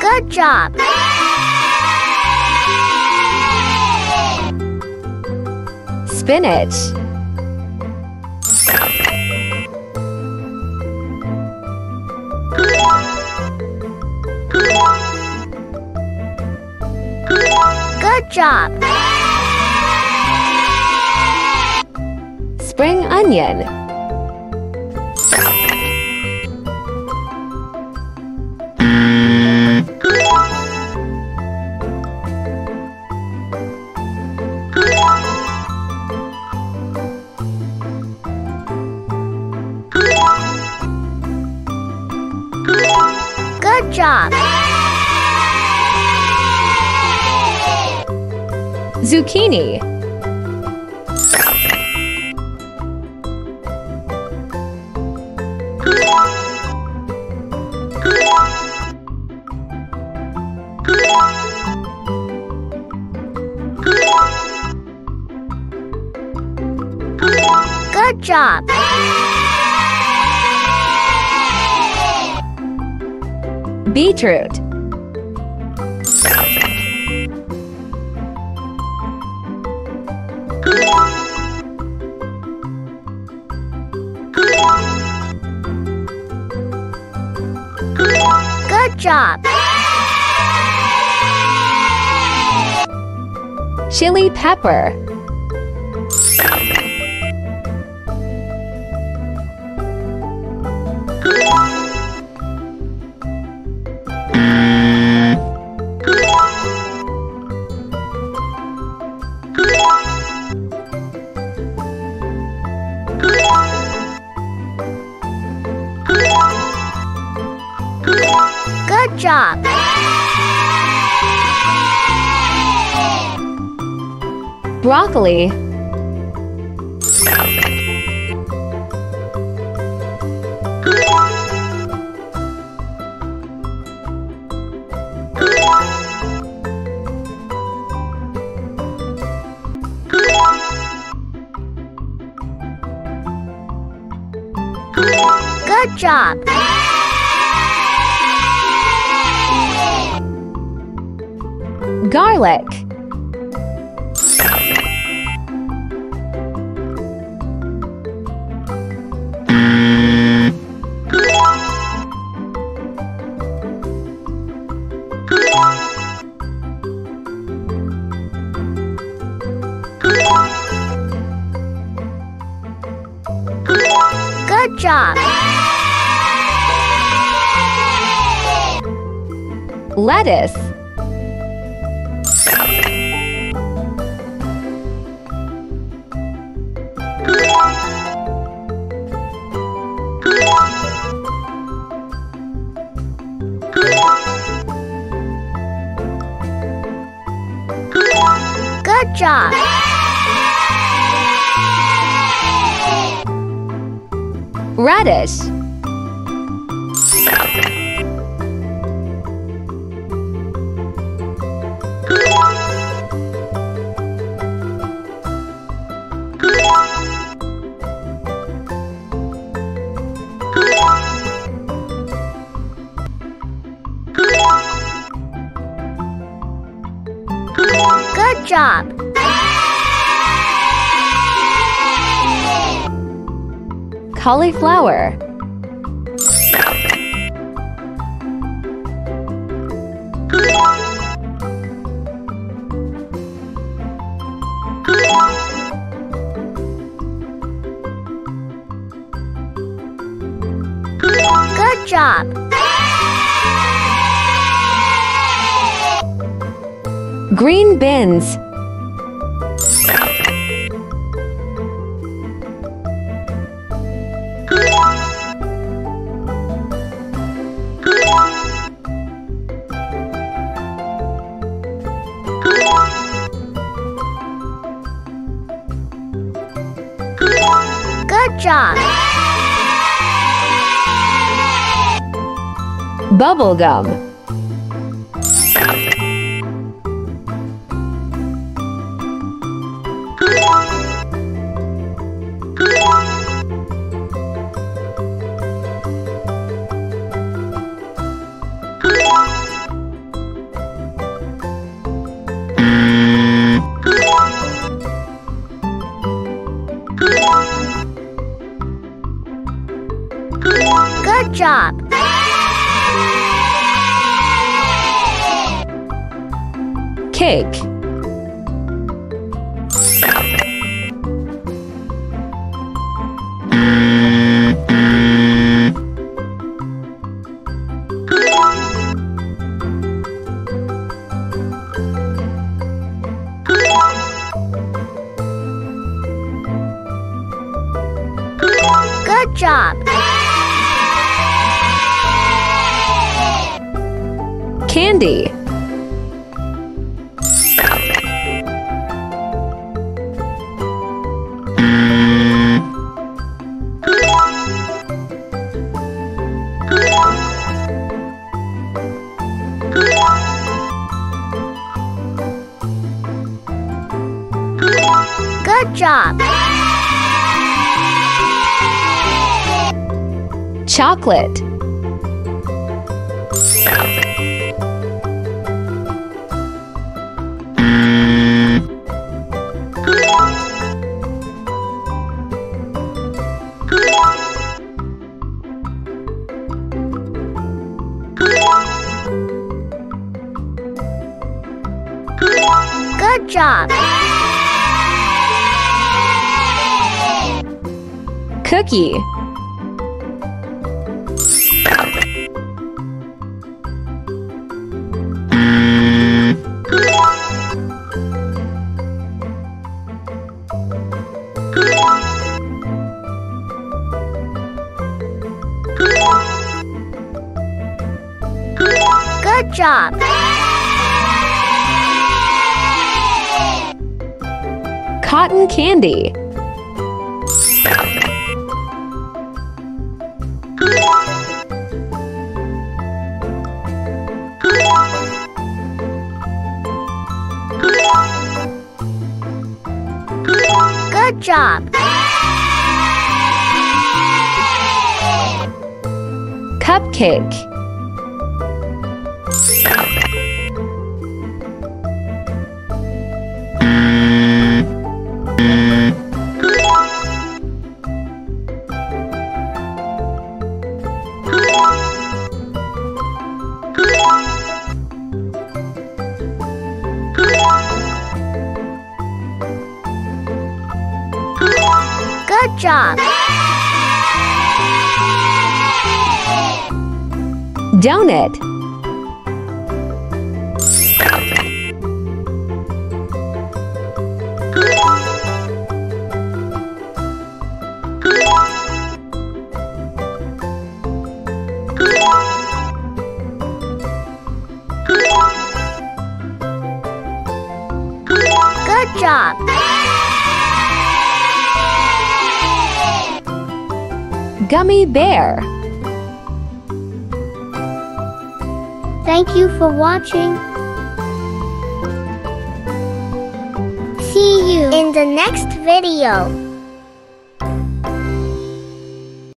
Good job. Spinach. Good job. Spring onion. Good job. Zucchini. Good job. Beetroot. Good job. Chili pepper. Job. Broccoli. Good job. Garlic. Good job. Lettuce. Job. Radish. Good job. Cauliflower. Good job. Green beans. Good job. Bubblegum. Cake. Good job. Candy. Good job. Chocolate. Good job. Cookie. Good job. Cotton candy. Job. Cupcake. Good job. Donut. Gummy bear. Thank you for watching. See you in the next video.